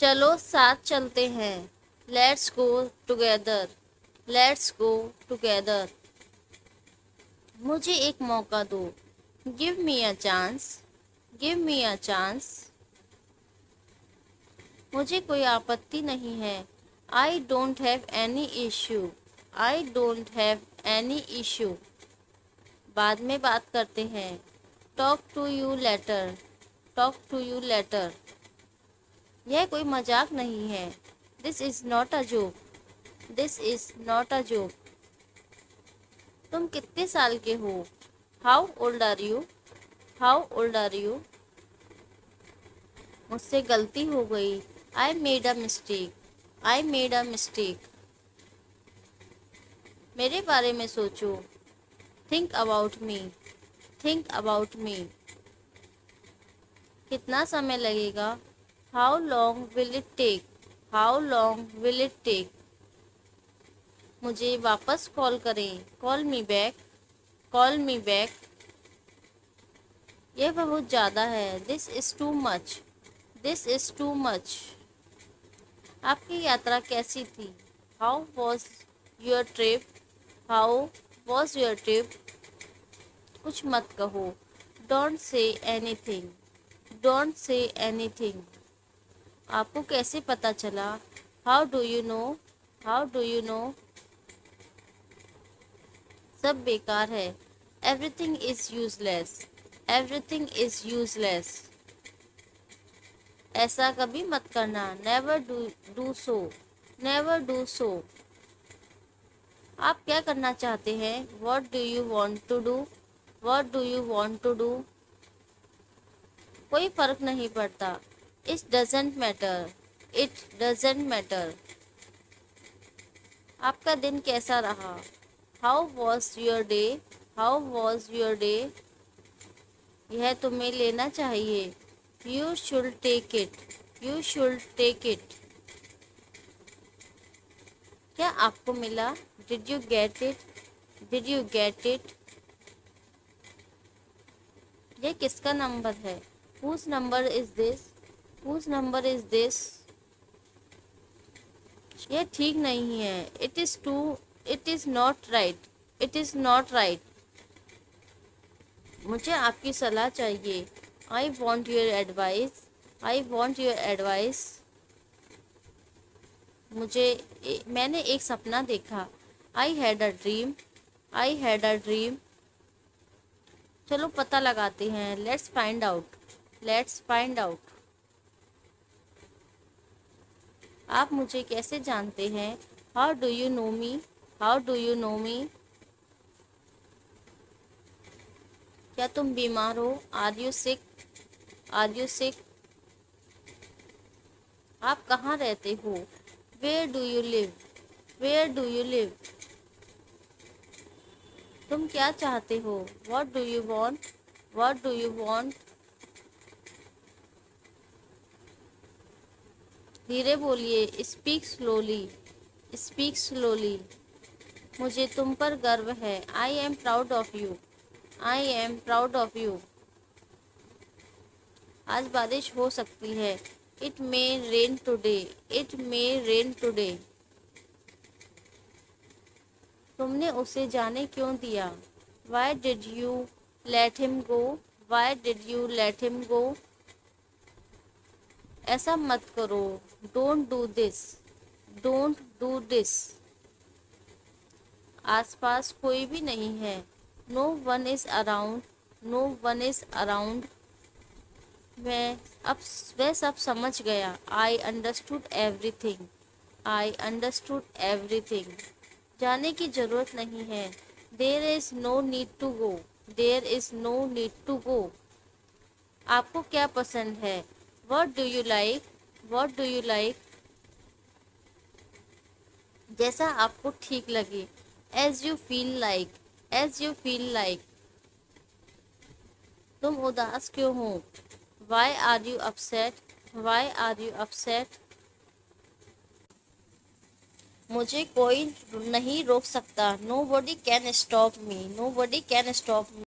चलो साथ चलते हैं। Let's go together let's go together मुझे एक मौका दो। Give me a chance give me a chance मुझे कोई आपत्ति नहीं है। I don't have any issue I don't have any issue बाद में बात करते हैं। Talk to you later talk to you later यह कोई मज़ाक नहीं है। This is not a joke this is not a joke तुम कितने साल के हो? How old are you how old are you मुझसे गलती हो गई। I made a mistake I made a mistake मेरे बारे में सोचो। Think about me think about me कितना समय लगेगा? How long will it take how long will it take मुझे वापस कॉल करें। Call me back call me back यह बहुत ज़्यादा है। This is too much this is too much आपकी यात्रा कैसी थी? How was your trip how was your trip कुछ मत कहो। Don't say anything don't say anything आपको कैसे पता चला? How do you know how do you know सब बेकार है। Everything is useless everything is useless ऐसा कभी मत करना। Never do do so never do so आप क्या करना चाहते हैं? What do you want to do what do you want to do कोई फ़र्क नहीं पड़ता। It doesn't matter it doesn't matter आपका दिन कैसा रहा? How was your day how was your day यह तुम्हें लेना चाहिए। You should take it you should take it क्या आपको मिला? Did you get it did you get it यह किसका नंबर है? Whose number is this whose number is this यह ठीक नहीं है। It is to it is not right it is not right मुझे आपकी सलाह चाहिए। I want your advice I want your advice मुझे ए, मैंने एक सपना देखा। I had a dream I had a dream चलो पता लगाते हैं। Let's find out let's find out आप मुझे कैसे जानते हैं? How do you know me how do you know me क्या तुम बीमार हो? Are you sick are you sick आप कहाँ रहते हो? Where do you live where do you live तुम क्या चाहते हो? What do you want what do you want धीरे बोलिए स्पीक स्लोली स्पीक स्लोली मुझे तुम पर गर्व है। I am proud of you I am proud of you आज बारिश हो सकती है। It may rain today it may rain today तुमने उसे जाने क्यों दिया? Why did you let him go why did you let him go ऐसा मत करो। Don't do this don't do this आसपास कोई भी नहीं है। No one is around no one is around मैं अब वह सब समझ गया। I understood everything I understood everything जाने की ज़रूरत नहीं है। There is no need to go there is no need to go आपको क्या पसंद है? What do you like? What do you like? जैसा आपको ठीक लगे। As you feel like as you feel like तुम उदास क्यों हो? Why are you upset why are you upset मुझे कोई नहीं रोक सकता। Nobody can stop me nobody can stop me